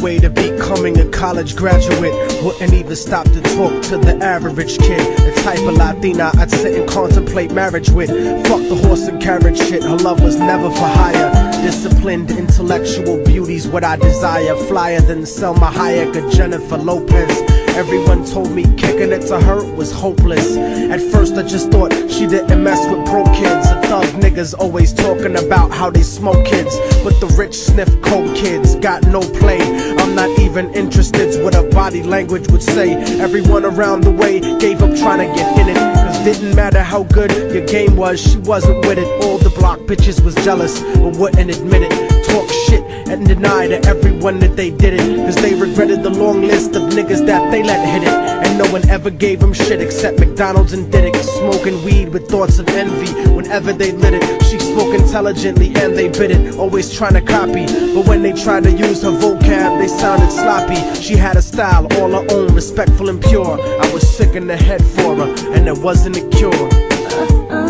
way to becoming a college graduate. Wouldn't even stop to talk to the average kid. The type of Latina I'd sit and contemplate marriage with. Fuck the horse and carriage shit, her love was never for hire. Disciplined, intellectual beauty's what I desire. Flyer than Salma Hayek or Jennifer Lopez. Everyone told me kicking it to her was hopeless. At first, I just thought she didn't mess with broke kids. The thug niggas always talking about how they smoke kids. But the rich sniff coke kids got no play. I'm not even interested what her body language would say. Everyone around the way gave up trying to get in it. Cause didn't matter how good your game was, she wasn't with it. All the block bitches was jealous, but wouldn't admit it talk shit and deny to everyone that they did it. Cause they regretted the long list of niggas that they let hit it. And no one ever gave them shit except McDonald's and Diddick. Smoking weed with thoughts of envy whenever they lit it. She spoke intelligently and they bit it, always trying to copy. But when they tried to use her vocab, they sounded sloppy. She had a style all her own, respectful and pure. I was sick in the head for her, and there wasn't a cure. Uh, uh,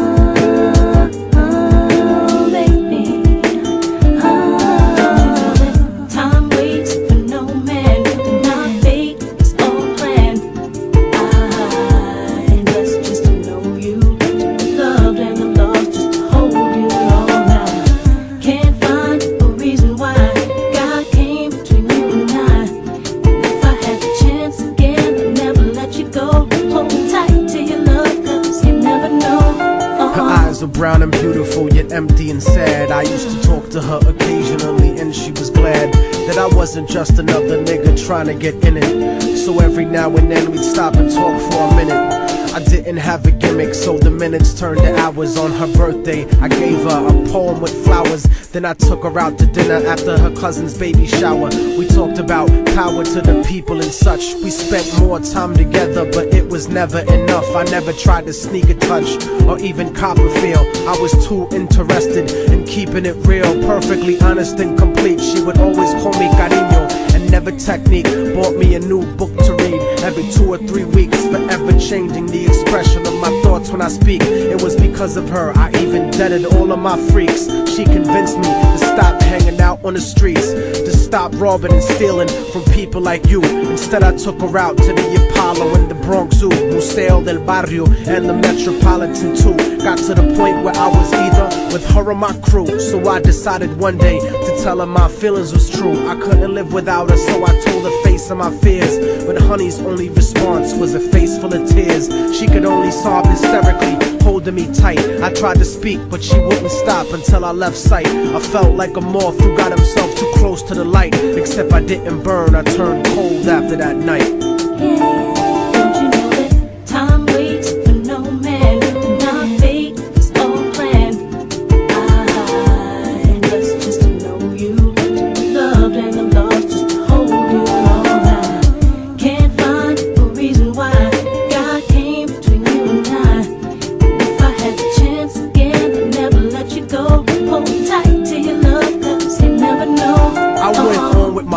empty and sad. I used to talk to her occasionally, and she was glad that I wasn't just another nigga trying to get in it. So every now and then we'd stop and talk for a minute. I didn't have a gimmick, so the minutes turned to hours on her birthday. I gave her a poem with flowers, then I took her out to dinner after her cousin's baby shower. We talked about power to the people and such. We spent more time together, but it was never enough. I never tried to sneak a touch or even cop a feel. I was too interested in keeping it real, perfectly honest and complete. She would always call me cariño and never technique. Bought me a new book to read every two or three weeks, forever changing the expression of my thoughts when I speak. It was because of her I even deaded all of my freaks. She convinced me to stop hanging out on the streets, to stop robbing and stealing from people like you. Instead, I took her out to the Apollo and the Bronx Zoo, Museo del Barrio, and the Metropolitan too. Got to the point where I was either with her or my crew. So I decided one day to tell her my feelings was true. I couldn't live without her, so I told her face of my fears. But honey's only response was a face full of tears. She could only sob hysterically, holding me tight. I tried to speak, but she wouldn't stop until I left sight. I felt like a moth who got himself too close to the light. Except I didn't burn, I turned cold after that night.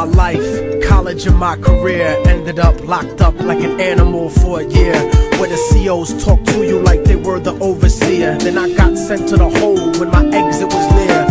My life, college and my career. Ended up locked up like an animal for a year. Where the COs talk to you like they were the overseer. Then I got sent to the hole when my exit was near.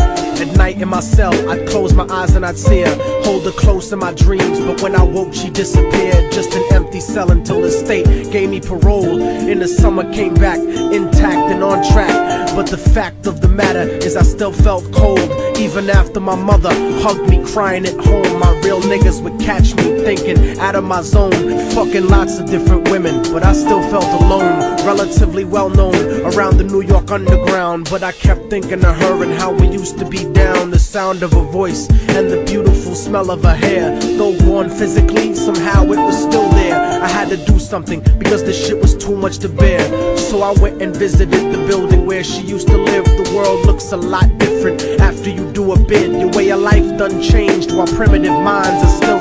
At night in my cell, I'd close my eyes and I'd see her. Hold her close in my dreams, but when I woke, she disappeared. Just an empty cell until the state gave me parole. In the summer, came back intact and on track. But the fact of the matter is, I still felt cold. Even after my mother hugged me crying at home, my real niggas would catch me thinking out of my zone. Fucking lots of different women, but I still felt alone. Relatively well known around the New York underground. But I kept thinking of her and how we used to be down. The sound of her voice and the beautiful smell of her hair. Though gone physically, somehow it was still there. I had to do something because the shit was too much to bear. So I went and visited the building where she used to live. The world looks a lot different after you do a bid. Your way of life done changed while primitive minds are still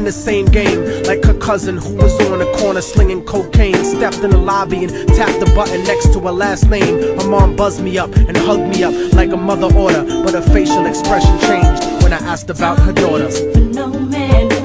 in the same game. Like her cousin who was on the corner slinging cocaine. Stepped in the lobby and tapped the button next to her last name. Her mom buzzed me up and hugged me up like a mother order. But her facial expression changed when I asked about her daughter. For no man,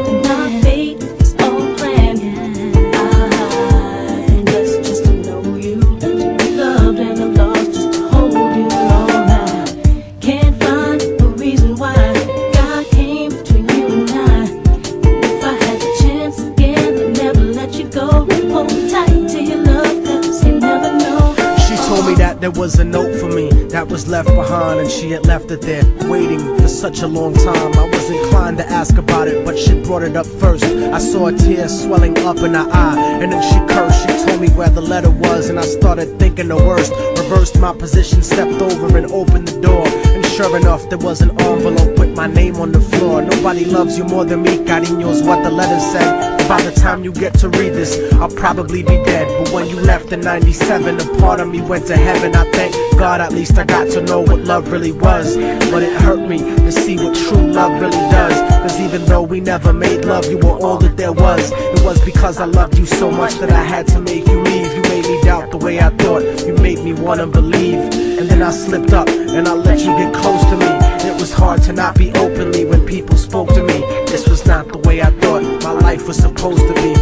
there was a note for me that was left behind, and she had left it there, waiting for such a long time. I was inclined to ask about it, but she brought it up first. I saw a tear swelling up in her eye, and then she cursed. She told me where the letter was, and I started thinking the worst. Reversed my position, stepped over, and opened the door. Sure enough, there was an envelope with my name on the floor. Nobody loves you more than me, cariño's what the letter said. By the time you get to read this, I'll probably be dead. But when you left in 97, a part of me went to heaven. I thank God at least I got to know what love really was. But it hurt me to see what true love really does. Cause even though we never made love, you were all that there was. It was because I loved you so much that I had to make you leave. Made the way I thought. You made me wanna believe. And then I slipped up and I let you get close to me. It was hard to not be openly when people spoke to me. This was not the way I thought my life was supposed to be.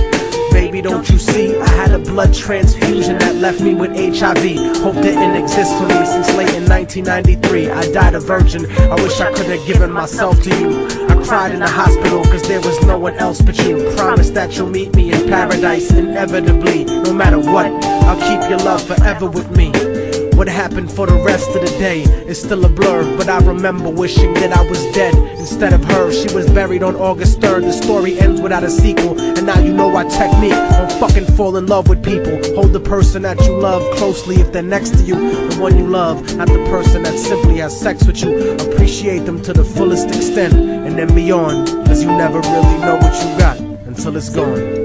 Baby, don't you see? I had a blood transfusion that left me with HIV. Hope didn't exist for me since late in 1993. I died a virgin. I wish I could have given myself to you. Cried in the hospital cause there was no one else but you. Promise that you'll meet me in paradise inevitably. No matter what, I'll keep your love forever with me. Happened for the rest of the day is still a blur, but I remember wishing that I was dead instead of her. She was buried on August 3rd. The story ends without a sequel, and now you know our technique. Don't fucking fall in love with people. Hold the person that you love closely if they're next to you. The one you love, not the person that simply has sex with you. Appreciate them to the fullest extent, and then beyond, cause you never really know what you got until it's gone.